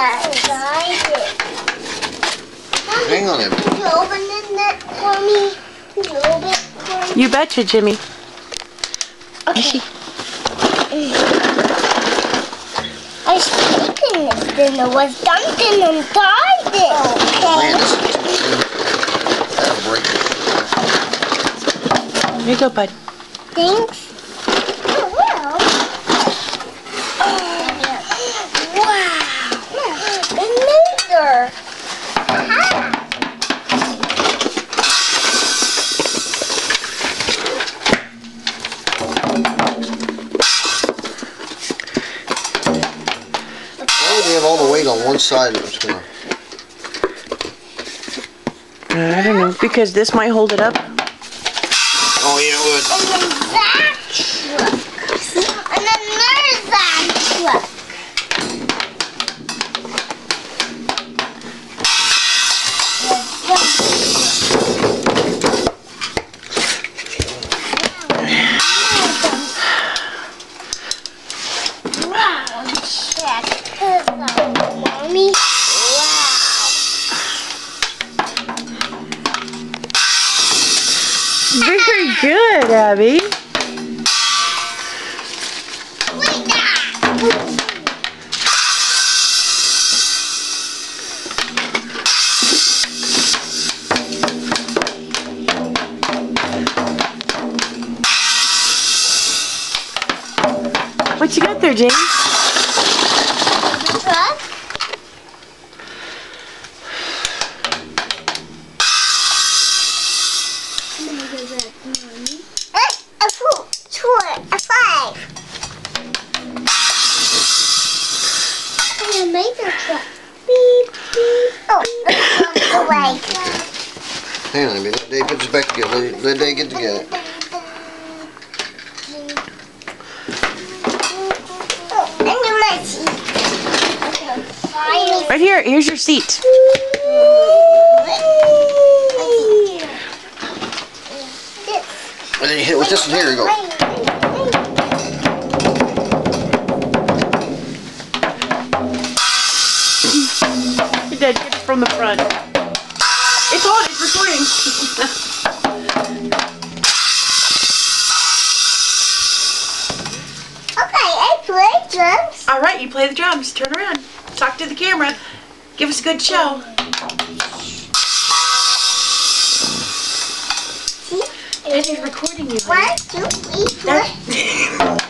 inside it. Hang on a. Can you open it for me? Can you open it for me? You betcha, Jimmy. Okay. I was thinking this then there was something inside it. Okay. that'll break it. Here you go, bud. Thanks. On one side of it's gonna uh, I don't know, because this might hold it up. Oh yeah it would. Oh, Very good, Abbey. What you got there, James? Hang on a minute. Let Dave put this back together. Let, let Dave get together. Oh, and the mercy. Okay, finally. Right here. Here's your seat. And then you hit it with this one here. You go. Your dad gets it from the front. It's on. It's recording. Okay, I play drums. All right, you play the drums. Turn around. Talk to the camera. Give us a good show. Daddy's recording you. One, two, three, four.